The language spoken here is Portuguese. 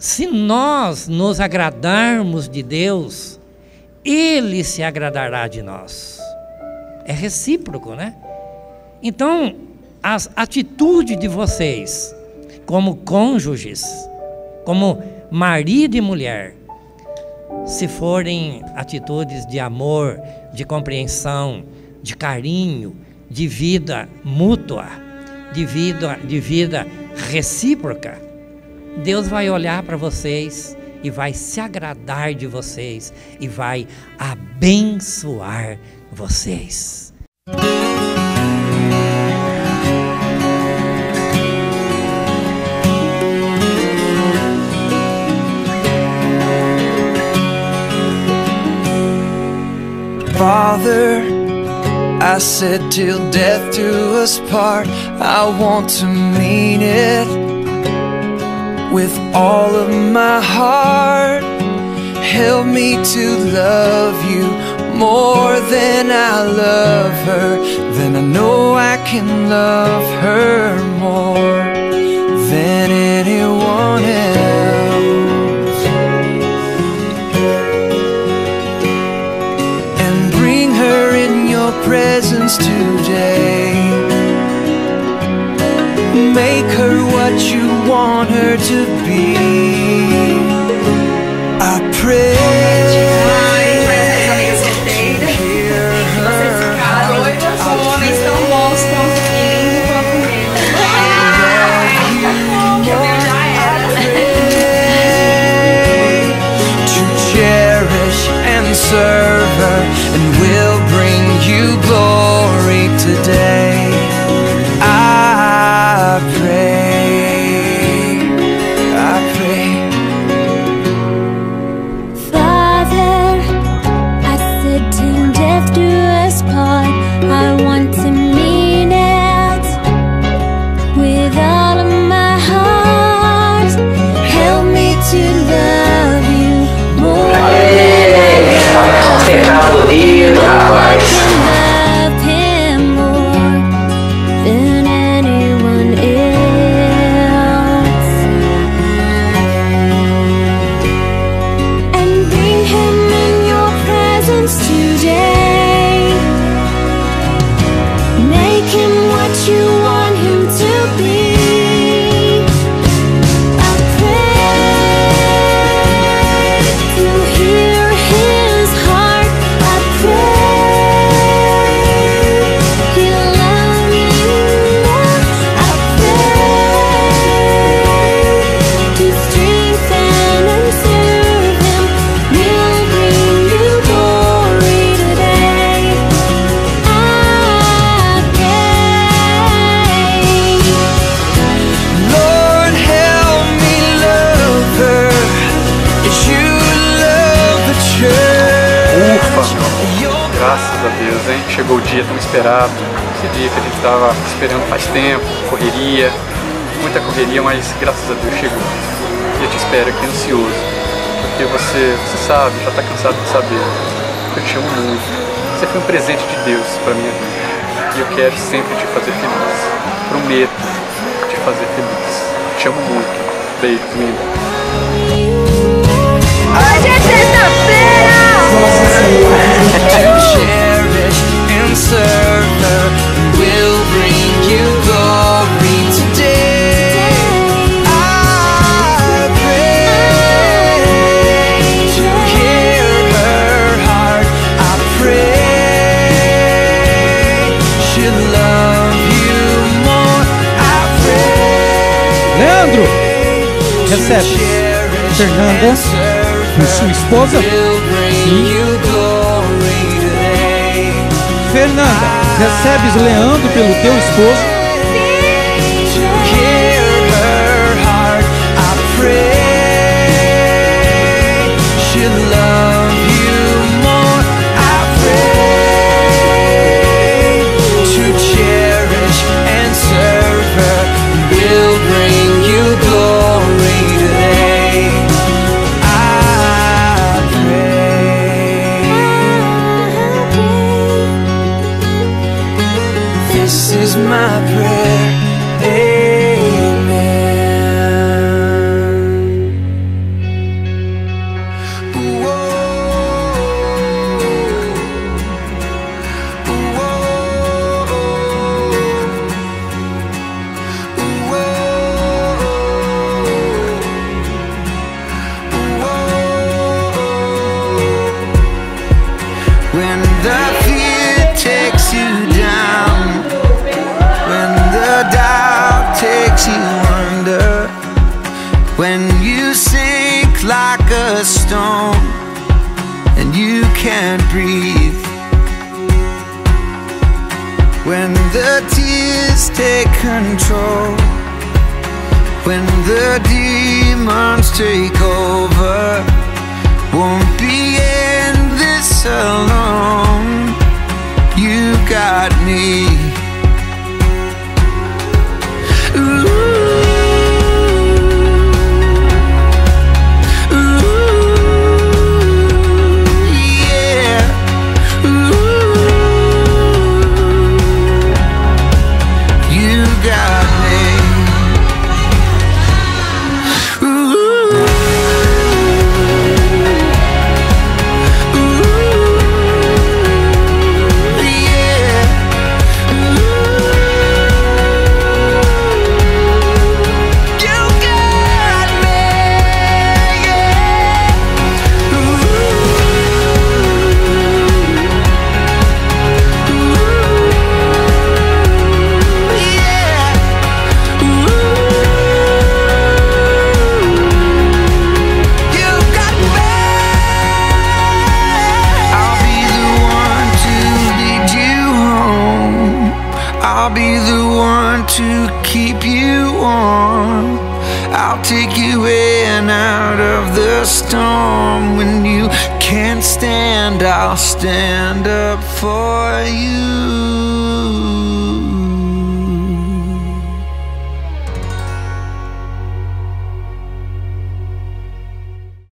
se nós nos agradarmos de Deus, Ele se agradará de nós. É recíproco, né? Então, as atitudes de vocês, como cônjuges, como marido e mulher, se forem atitudes de amor, de compreensão, de carinho, de vida mútua, de vida, de vida recíproca, Deus vai olhar para vocês e vai se agradar de vocês e vai abençoar vocês. Father, I said till death do us part, I want to mean it with all of my heart. Help me to love you more than I love her. Then I know I can love her more than anyone else. And bring her in your presence today. Make her what you want her to be. I pray. hear Graças a Deus, hein? Chegou o dia tão esperado. Esse dia que a gente estava esperando faz tempo, correria, muita correria, mas graças a Deus chegou. E eu te espero aqui ansioso, porque você, você sabe, já está cansado de saber. Eu te amo muito. Você foi um presente de Deus para minha vida. E eu quero sempre te fazer feliz. Prometo te fazer feliz. Te amo muito. Beijo, linda. Hoje Leandro, recebe. Fernanda, com sua esposa. Sim. Fernanda, recebes Leandro pelo teu esposo. To can't breathe. When the tears take control, when the demons take over, won't be in this alone. a storm when you can't stand I'll stand up for you.